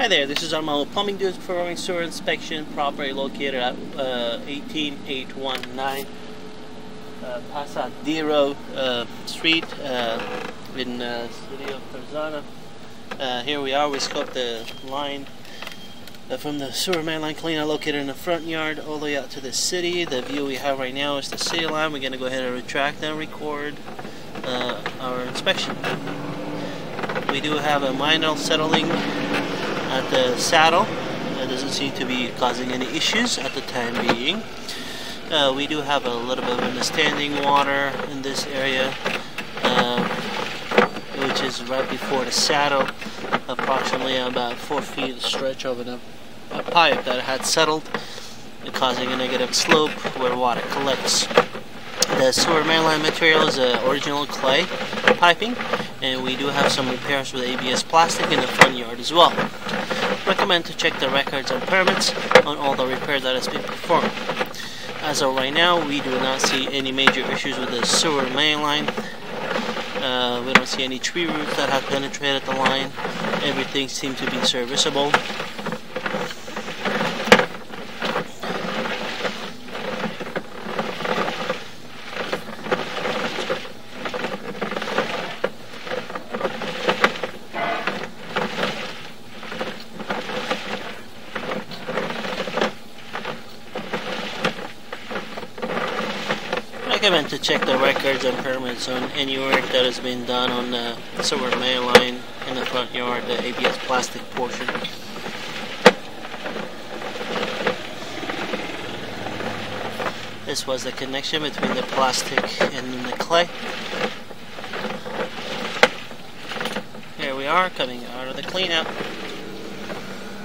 Hi there, this is Armando Plumbing Dudes performing sewer inspection property located at uh, 18819 uh, Pasadero uh, Street uh, in uh, city of Tarzana. Uh, here we are, we scoped the line from the sewer main line cleaner located in the front yard all the way out to the city. The view we have right now is the city line. We're going to go ahead and retract and record our inspection. We do have a minor settling at the saddle. It doesn't seem to be causing any issues at the time being. Uh, we do have a little bit of standing water in this area, uh, which is right before the saddle, approximately about four feet stretch of a, a pipe that had settled, causing a negative slope where water collects. The sewer mainline material is uh, original clay piping, and we do have some repairs with ABS plastic in the front yard as well. Recommend to check the records and permits on all the repair that has been performed. As of right now, we do not see any major issues with the sewer main line. Uh, we don't see any tree roots that have penetrated the line. Everything seems to be serviceable. Recommend to check the records and permits on any work that has been done on the sewer main line in the front yard, the ABS plastic portion. This was the connection between the plastic and the clay. Here we are coming out of the cleanup.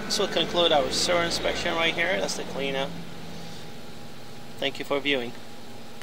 This will conclude our sewer inspection right here. That's the cleanup. Thank you for viewing.